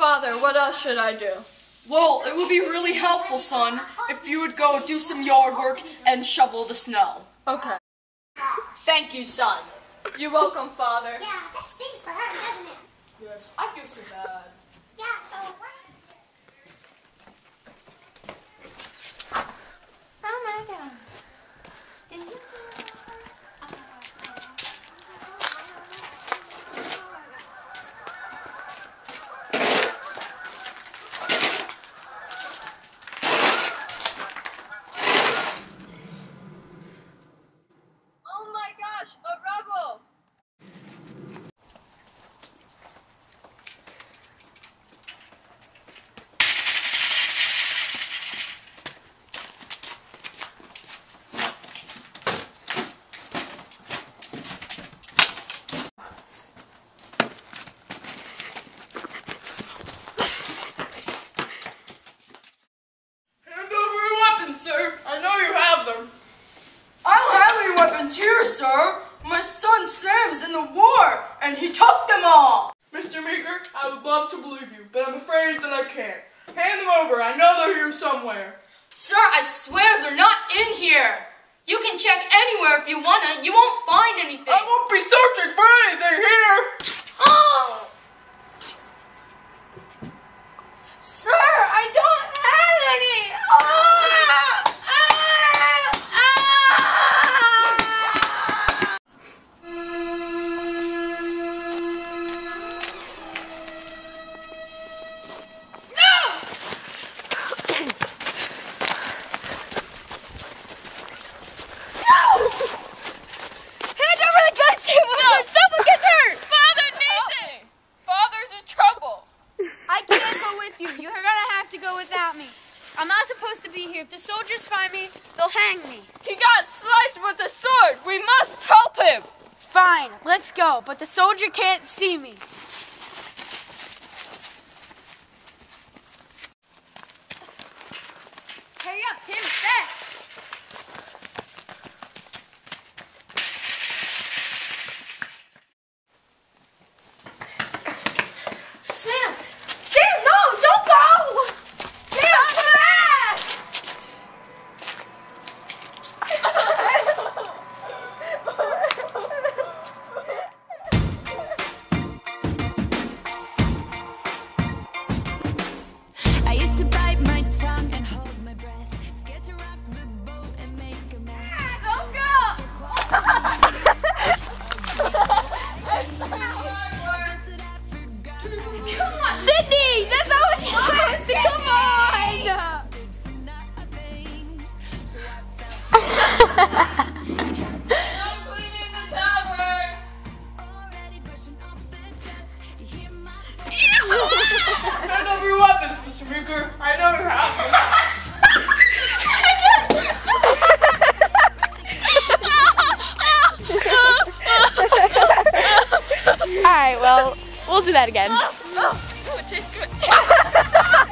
Father, what else should I do? Well, it would be really helpful, son, if you would go do some yard work and shovel the snow. Okay. Thank you, son. You're welcome, Father. Yeah, that stinks for her, doesn't it? Yes, I feel so bad. Yeah, so Sam's in the war, and he took them all. Mr. Meeker, I would love to believe you, but I'm afraid that I can't. Hand them over. I know they're here somewhere. Sir, I swear they're not in here. You can check anywhere if you wanna. You won't find anything. I won't be I'm not supposed to be here. If the soldiers find me, they'll hang me. He got sliced with a sword! We must help him! Fine, let's go. But the soldier can't see me. I know you have them. All right, well, we'll do that again. Oh, it tastes good.